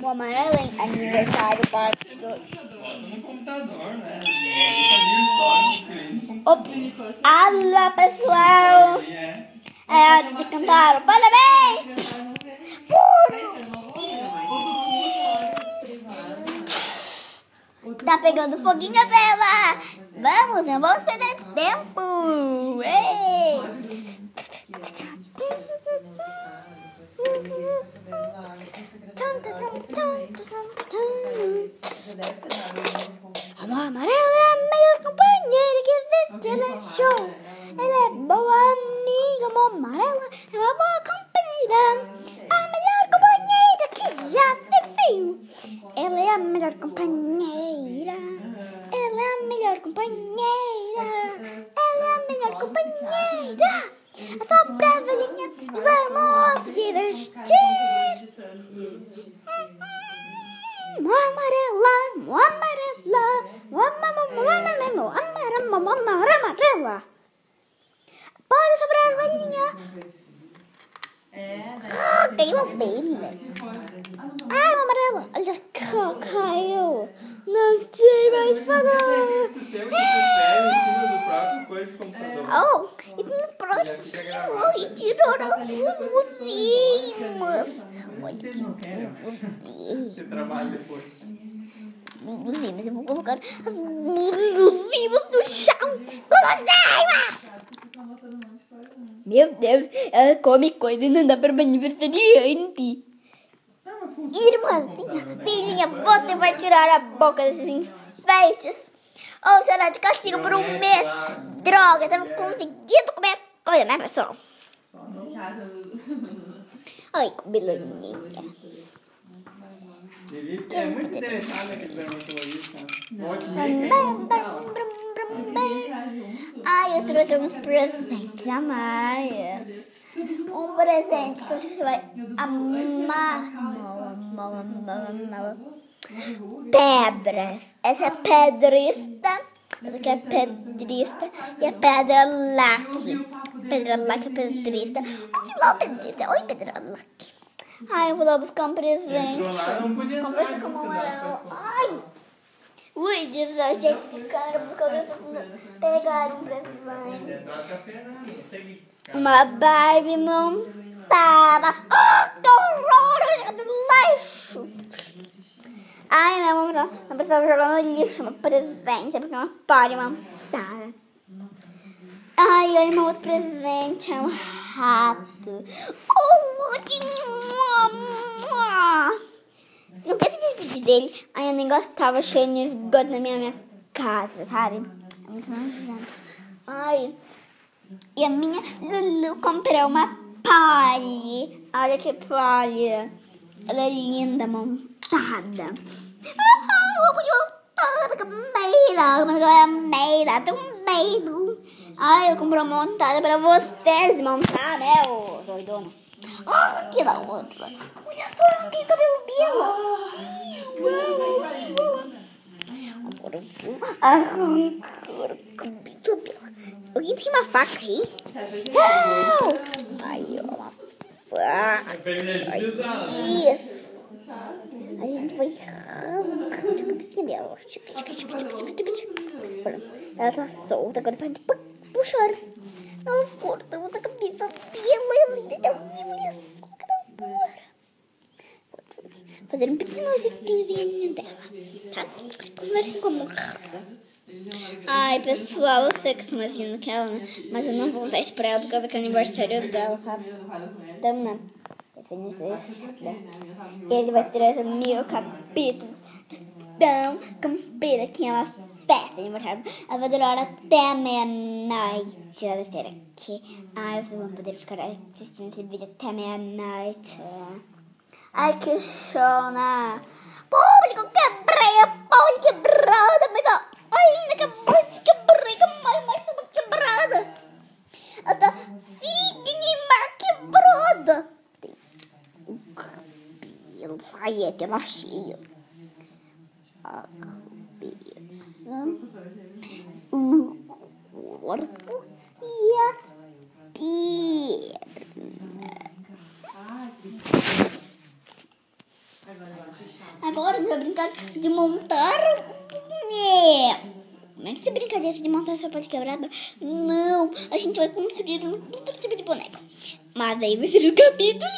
O amarelo é aniversário parte 2. Bota no computador, né? Ops. Alô, pessoal. É. Hora de cantar. Parabéns. Tá pegando foguinho a vela. Vamos, não vamos perder tempo. Ei. Amor amarelo é a melhor companheira que existe no show. Ela é boa amiga, amor amarelo é uma boa companheira. A melhor companheira que já serviu. Ela é a melhor companheira. Ela é a melhor companheira. Ela é a melhor companheira. Assopra a velhinha e vamos se divertir. Mo amarela, mo amarela, amarela, amarela. Pode sobrar velhinha. Ah, caiu a Bíblia. Ai, mo amarela. Olha caiu. Não tem mais do computador. Oh, e no próximo e tirou os buzinos. Olha que buzinos. Você trabalha depois. buzinas. Eu vou colocar as buzinas no chão. Guloseimas! Meu Deus, ela come coisa e não dá para aniversariante. Irmãzinha, filhinha, você vai tirar a boca desses enfeites? Ou será de castigo por um mês? Droga, tava conseguindo comer as coisas, né, pessoal? Ai, que beloninha. Ele é muito interessado naquele dermatologista. Ótimo. Ai, eu trouxe uns presentes a mais. Um presente que eu acho que você vai amar. Pedras. Essa é pedrista. Essa aqui é pedrista. E a pedra laque. Pedra laque é pedrista. Oi, lá, pedrista. Oi, pedra laque. Ai, eu vou lá buscar um presente. Conversa com a amarela. porque dá Ai! Ui, Deus, a gente ficaram por causa do pegar um presente. Uma Barbie montada. Ah, que horror! Eu no lixo. Ai, não, não, não precisava jogar no lixo um presente, porque é uma Barbie montada. Ai, olha meu outro presente, é um rato. Oh, que... Se não quer se despedir dele, ai, eu nem gostava cheio de esgoto na minha, minha casa, sabe? É muito nojento. Ai, e a minha Lulu comprou uma Polly. Olha que Polly. Ela é linda, montada. Ah, montada, com meira, mas ela é meira, tem um medo. Ai, eu comprei uma montada pra vocês montar, né, ô doidona? Ah, que da outra. Olha só, que cabelo dela. Arrancar o cabelo dela. Alguém tem uma faca aí? Aí, ó, uma faca. É pra né? Isso. A gente vai arrancando a cabecinha dela. Ela tá solta, agora vai pu- puxar. Nós cortamos a cabeça dela. Ela que da hora. Fazer um pequeno jeitinho dela, tá? Conversem com a morra. Ai, pessoal, eu sei que sou mais linda que ela, né? Mas eu não vou contar isso pra ela por causa que é aniversário dela, sabe? Então. E ele vai trazer mil capítulos de tão comprida que é uma festa de aniversário. Ela vai durar até a meia-noite. Ela vai ser aqui. Ai, vocês vão poder ficar assistindo esse vídeo até meia-noite. Ai, que show, né? Público, quebrei a pau quebrada, mas ainda quebrei, quebrei, que mais, uma quebrada. Tá sigma quebrada. Tem o cabelo, sai até lá cheio. A cabeça, o corpo e a perna. Agora gente vai brincar de montar o boneco. Como é que você brinca dessa de montar sua parte quebrada? Não, a gente vai construir um outro tipo de boneco. Mas aí vai ser no capítulo